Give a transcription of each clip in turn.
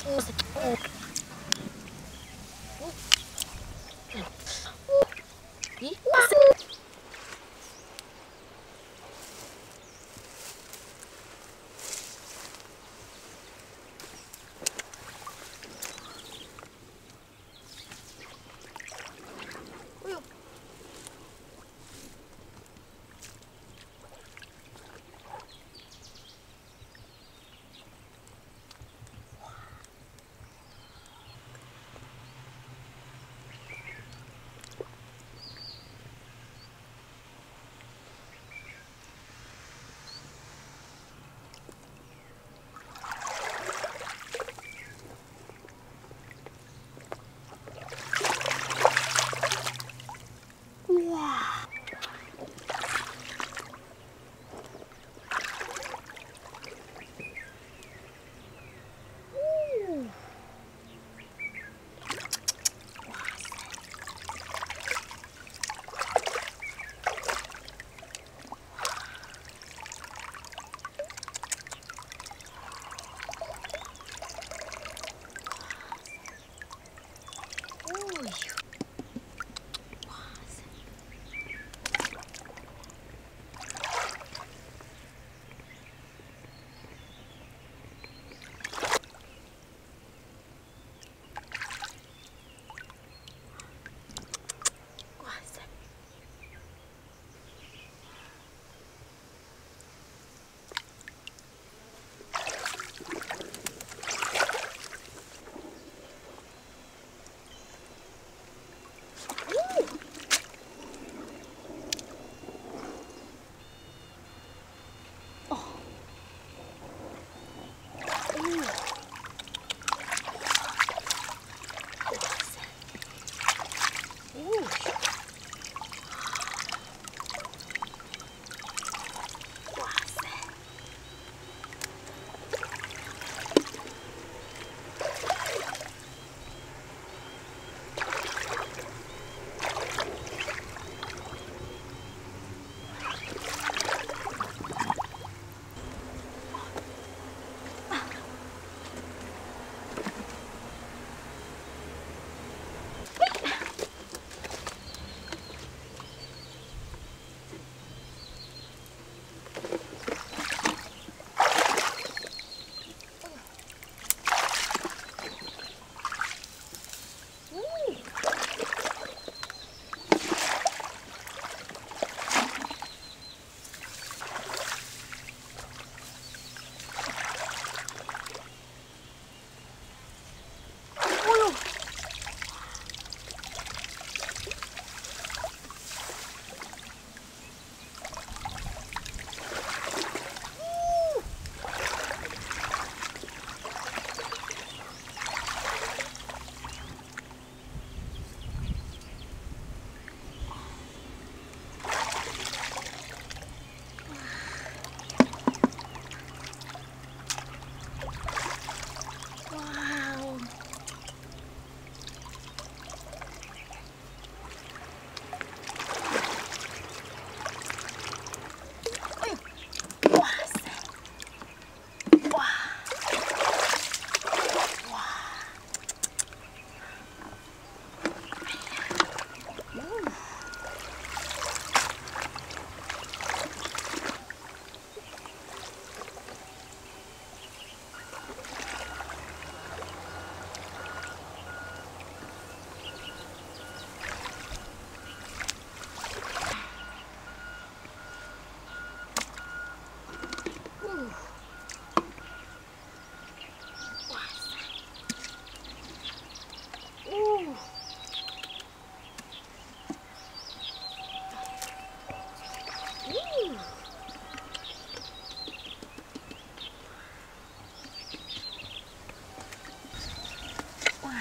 Спасибо.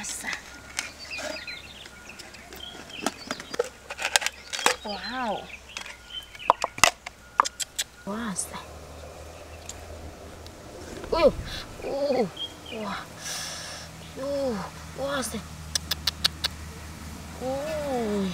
哇塞！哇哦！哇塞！哎呦，哦，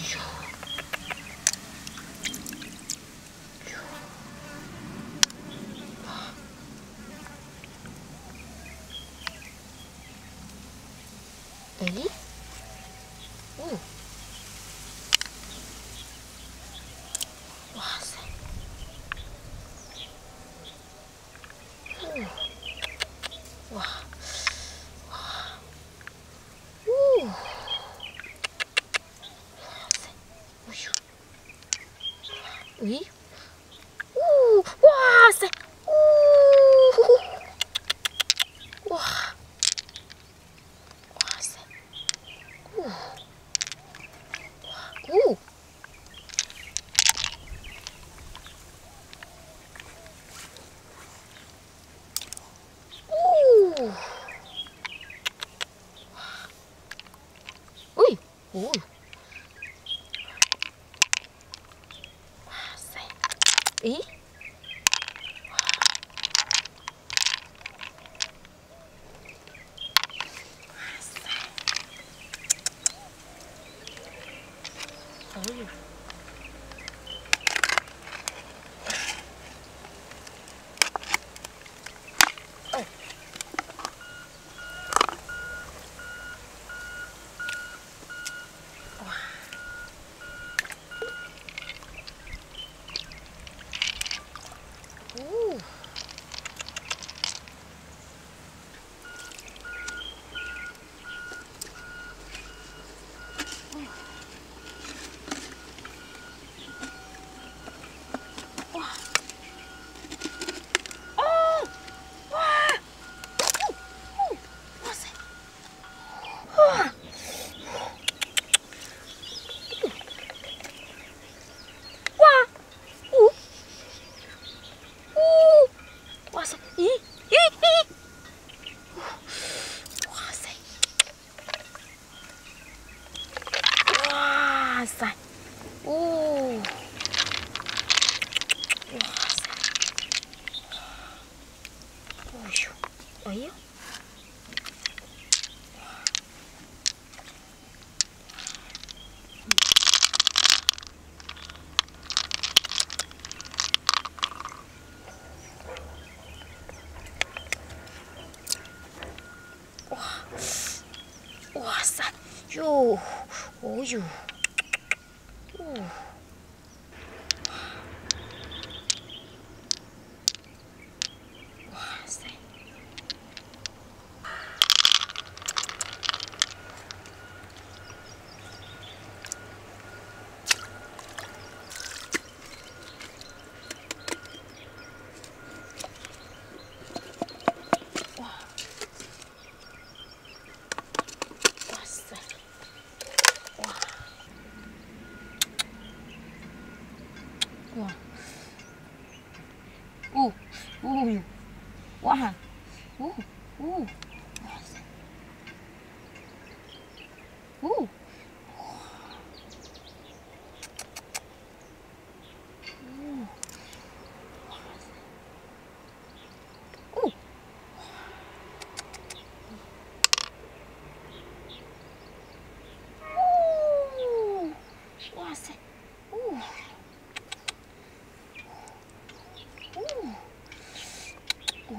Ooh. 什？咦？you.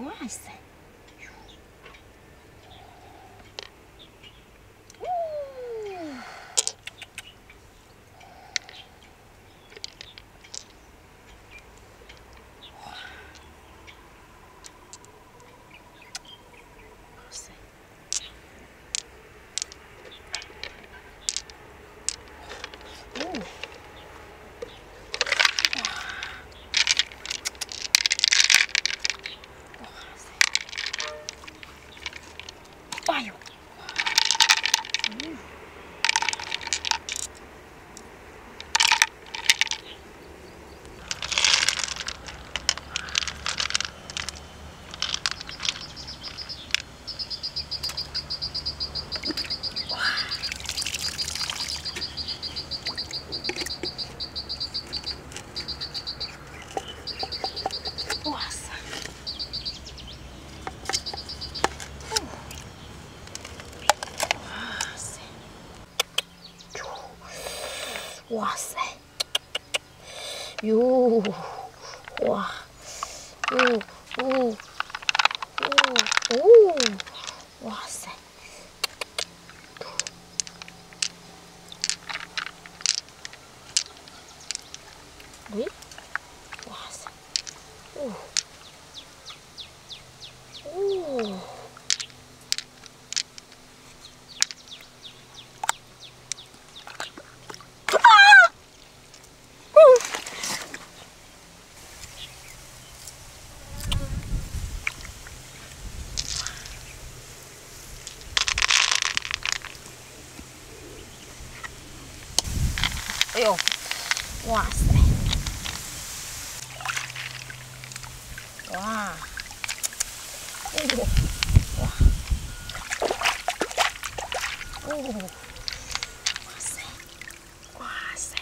哇塞哇塞，哟，哇，哦哦哦哦，哇塞，喂、哎。哇，哟，哇塞，哦哟，哎呦，哇，哇，哦，哇，塞，哇塞，